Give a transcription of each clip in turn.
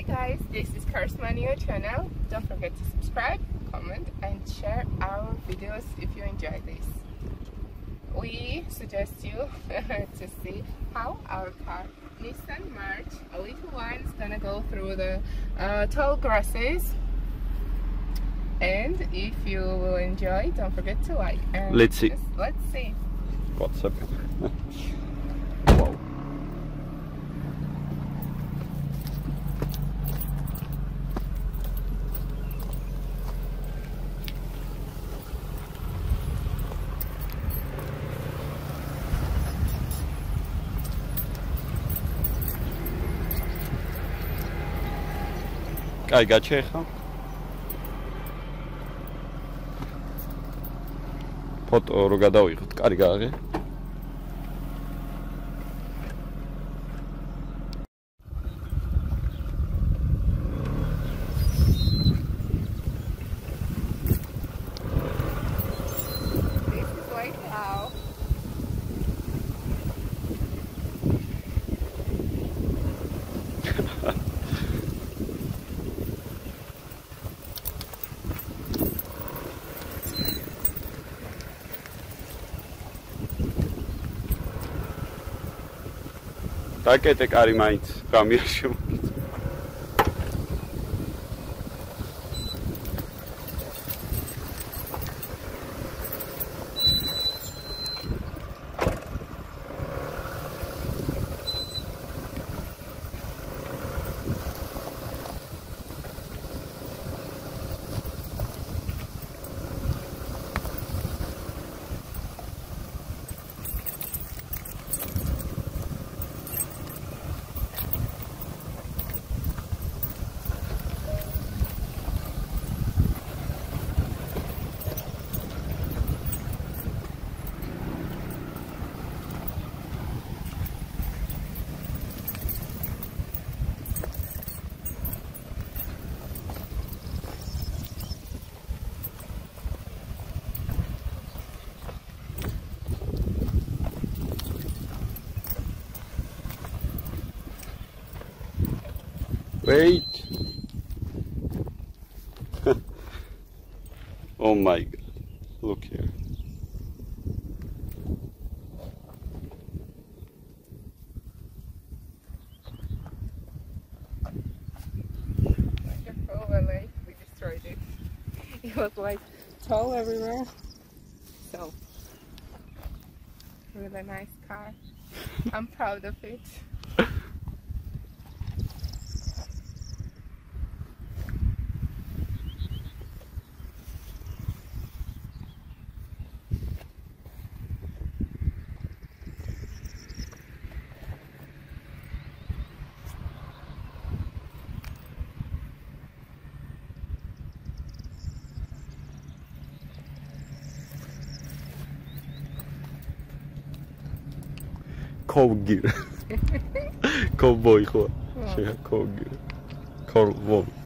Hi guys, this is Carsmania channel. Don't forget to subscribe, comment and share our videos if you enjoy this. We suggest you to see how our car Nissan March, a little one, is gonna go through the uh, tall grasses and if you will enjoy don't forget to like and Let's see. let's see What's up? wow. კაი, გაჩე ხა. ფოტო რო გადავიღოთ, კარგი გააღე. Տակետեք արիմայից կամ երշում։ Wait. oh my god. Look here. like a overlay we destroyed it it was like tall everywhere so really nice car i'm proud of it კოვგირ კოვბოი ხო? შე კოვგირ კოვბოი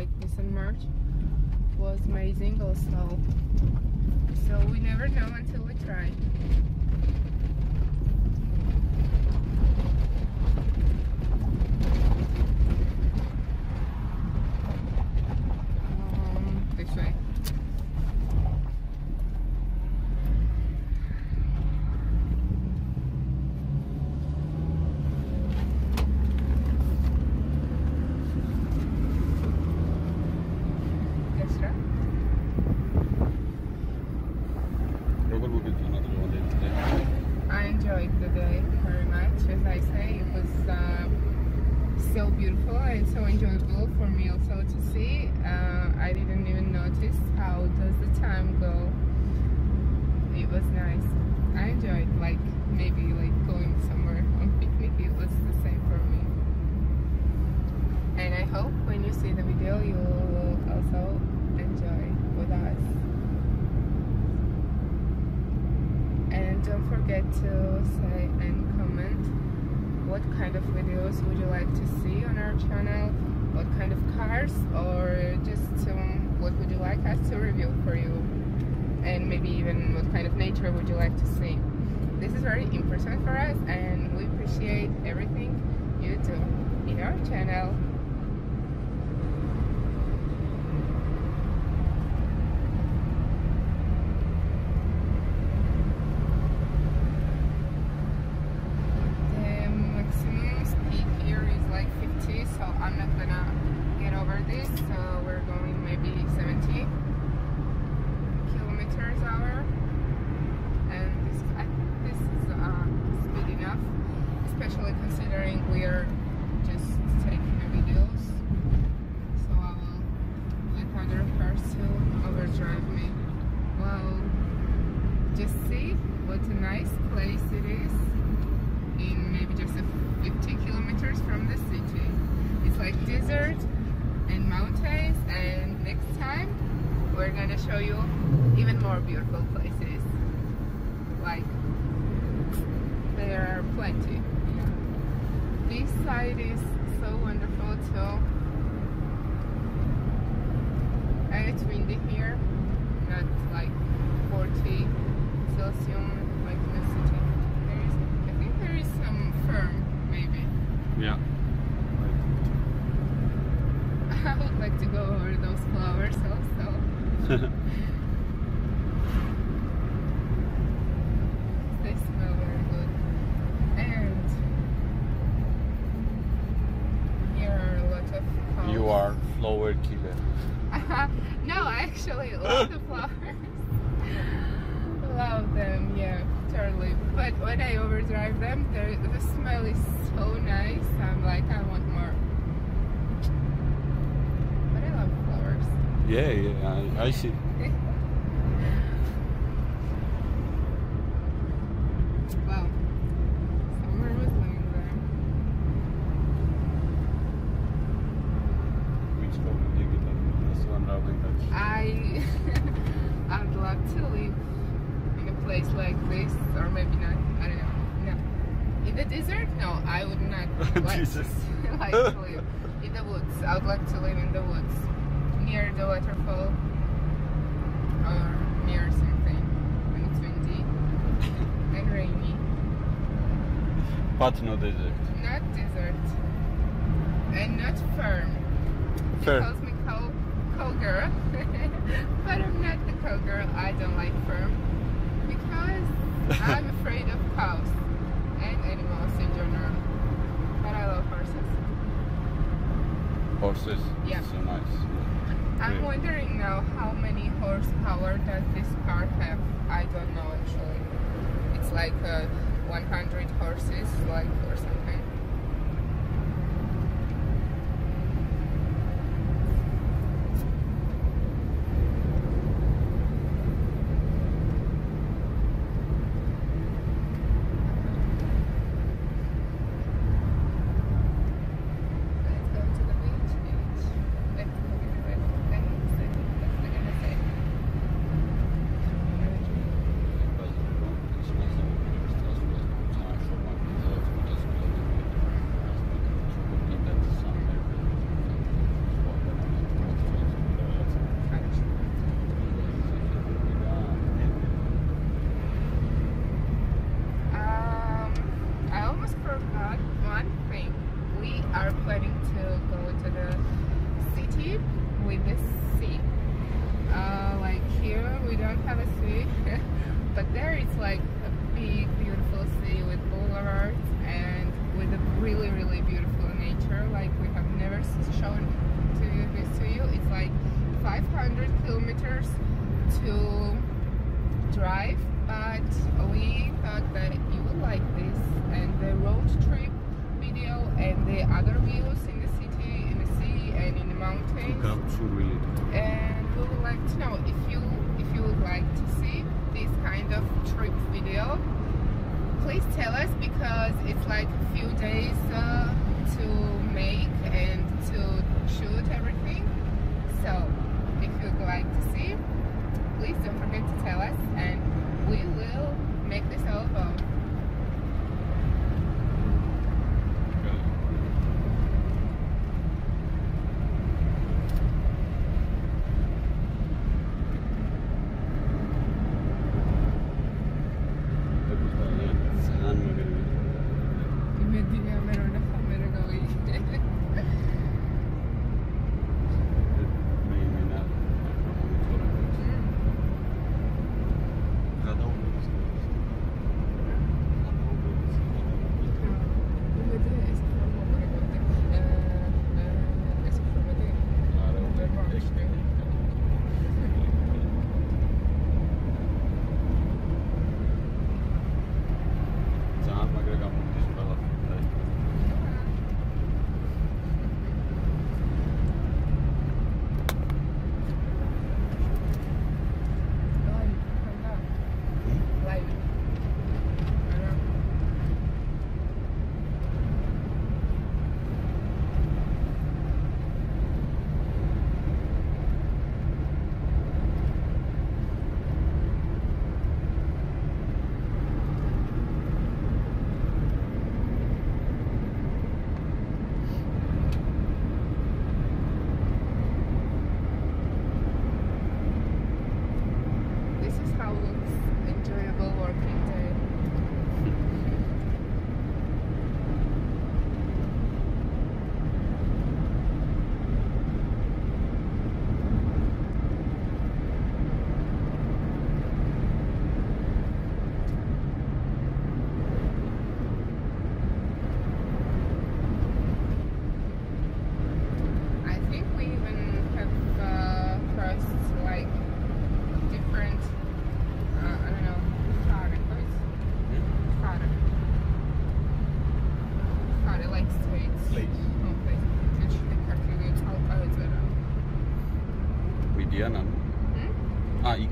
like this Nissan March was amazing also. So we never know until we try. to another one today. I enjoyed the day very much. As I say, it was uh, so beautiful and so enjoyable for me also to see. Uh, I didn't even notice how does the time go. It was nice. I enjoyed like maybe like going somewhere on picnic. It was the same for me. And I hope when you see the video, you will also enjoy with us. Don't forget to say and comment what kind of videos would you like to see on our channel, what kind of cars, or just um, what would you like us to review for you, and maybe even what kind of nature would you like to see. This is very important for us and we appreciate everything you do in our channel. The maximum speed here is like 50, so I'm not gonna get over this. So we're going maybe 70 kilometers hour, and this I think this is uh, speed enough, especially considering we are just taking the videos. So I will let other cars to overdrive me. Well, just see what a nice place it is in maybe just a 50 kilometers from the city. It's like desert and mountains and next time we're gonna show you even more beautiful places. Like are plenty. This side is so wonderful too. And it's windy here, not like 40 Celsius like in the city. There is, I think there is some firm, maybe. Yeah. I would like to go over those flowers also. They smell very good. And here are a lot of are flower killer. no, I actually love the flowers. love them, yeah, totally. But when I overdrive them, the the smell is so nice. I'm like, I want more. But I love flowers. Yeah, yeah, I, I see. Wow. Summer was living there. Which one do you get That's one routing touch. I I'd love to live in a place like or maybe not. I don't know. No, in the desert, no, I would not like to Jesus. like to live in the woods. I would like to live in the woods, near the waterfall, or near something when it's windy and rainy. But no desert. Not desert, and not firm. Fair. calls me cow, cow girl, but I'm not the cow girl. I don't like firm because I'm afraid of cows and animals in general. But I love horses. Horses. Yeah. So nice. I'm Yeah. wondering now how many horsepower does this car have? I don't know actually. It's like uh, 100 horses, like or something. Let's go to the beach. beach. Let's go to the beach. Thanks. That's what I'm gonna say. Um, I almost forgot one thing. We are planning to go to the city with the sea. Uh, like here, we don't have a sea, but there it's like a big beautiful city with boulevards and with a really really beautiful nature like we have never shown to you this to you. It's like 500 kilometers to drive but we thought that you would like this. And the road trip video and the other views in the city in the sea and in the mountains. And we would like to know if you if you would like to see this kind of trip video. Please tell us because it's like a few days uh,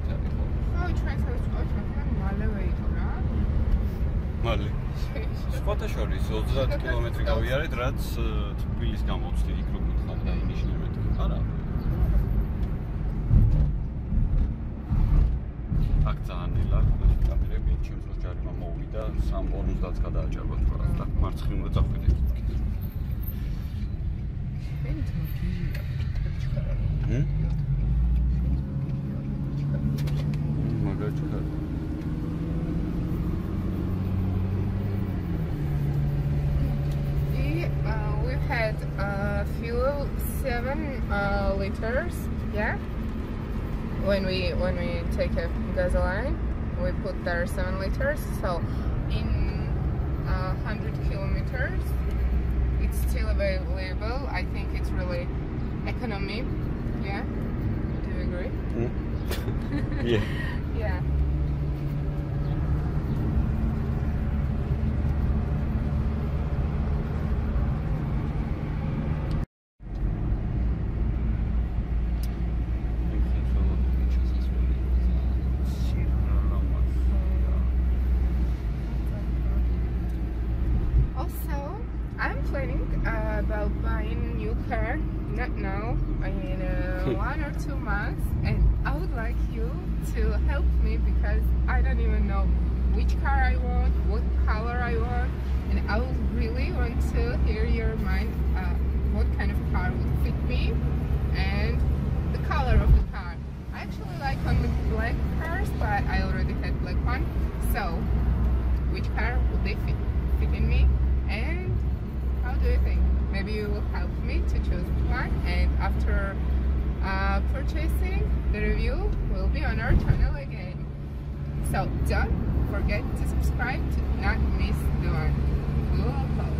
ვიხდარი ხო? ხო, ჩვენს სკოლაში მაგრამ მალევე იყო რა. მალე. სხვათა შორის 30 კილომეტრი გავიარეთ, რაც თბილისს გამოვწდი, იქ რო გითხარ და ინიშნებეთ. არა. აქ ძალიან ელარდა კამერები, ჩემს რო ჯარიმა მოვიდა, 3:50-ს გადააჭარბა თუ რა და მარცხნივ მოძახვიდეთ. მე hm? თვითონ გიჟია. ჰმ? We, uh, we've had uh, fuel seven uh, liters, yeah. When we when we take a gasoline, we put there seven liters. So in uh, hundred kilometers, it's still available. I think it's really economy. Yeah. Do you agree? ჰმ? იე. Yeah. Also, I'm planning uh, about buying a new car. Not now, I mean uh, one or two months, and I would like you to help me because I don't even know which car I want, what color I want, and I would really want to hear your mind. Uh, what kind of car would fit me, and the color of the car. I actually like only black cars, but I already had black one. So, which car would they fit, fit in me? And how do you think? Maybe you will help me to choose one. And after uh, purchasing, the review will be on our channel again. So don't forget to subscribe to not miss the one we will.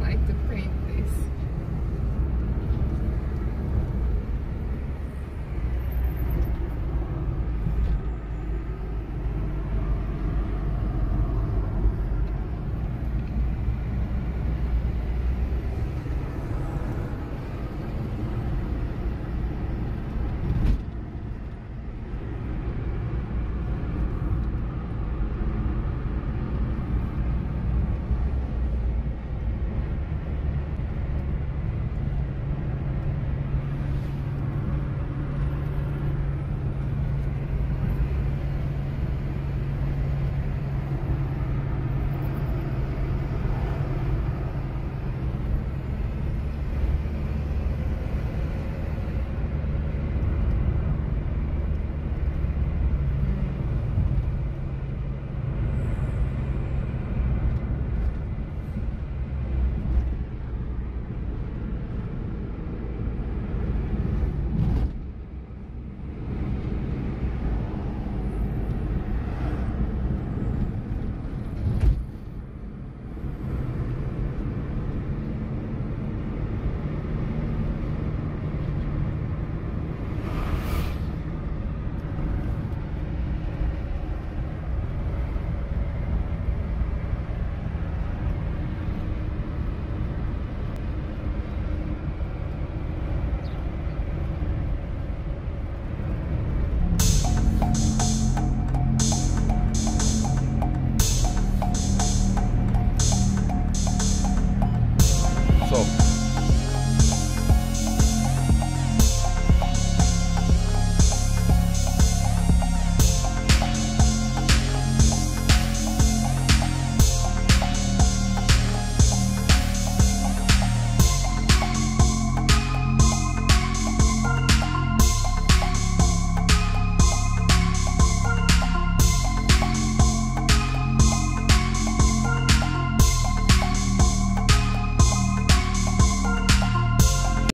Like to paint this.